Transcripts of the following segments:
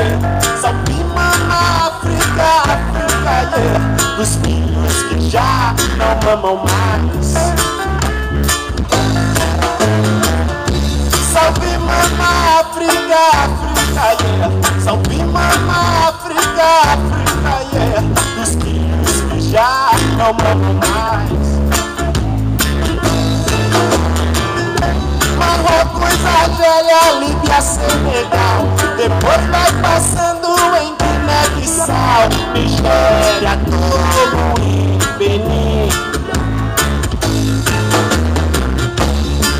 Salve, Salpima África, yeah. Dos filhos que já não mamam mais. Salve mama África, África, yeah. Salve mama África, África, yeah. Dos filhos que já não mamam mais. Marrocos, Argélia, Líbia, Senegal. Depois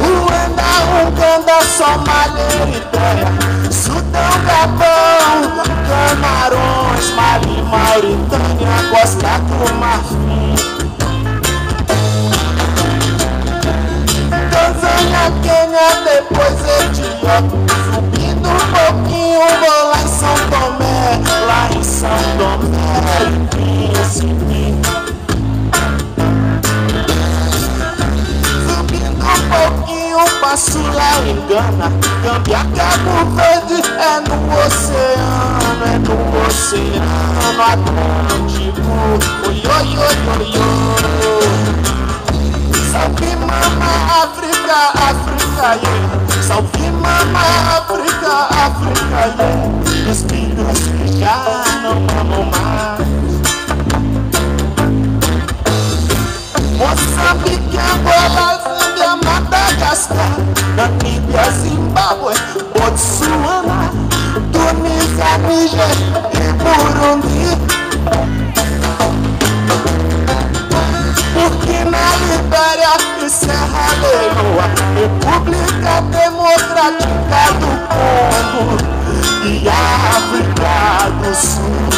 Ruanda, Uganda, Somália, Eritreia Sudão, Gabão, Camarões, Mali, Mauritânia, Costa do Marfim Tanzânia, Quênia, depois Etiópia pouquinho, passo lá em Gana Gambia, Cabo Verde, é no oceano É no oceano Atlântico Oi, oi, oi, oi, oi Salve mama África, África, yeah. Salve mama África, África, yeah. Os filhos República Democrática do Congo E África do Sul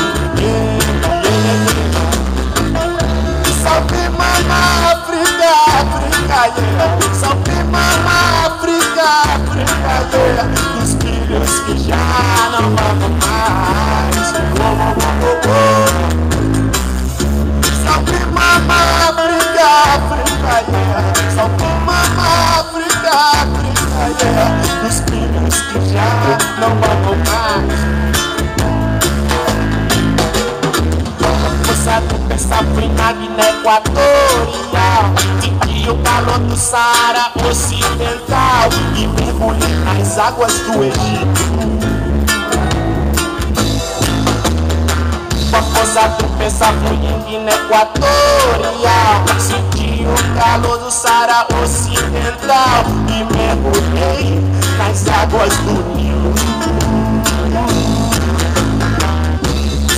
filhos que já não vão mais Força do na Guiné Equatorial Senti o calor do Saara Ocidental E mergulhei nas águas do Egito força do pensar fui em Equatorial Senti o calor do Saara Ocidental E mergulhei águas do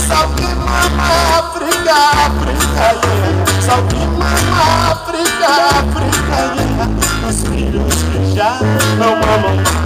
Salve mama África, África, yeah. Salve mama África, África, Os filhos que já não mais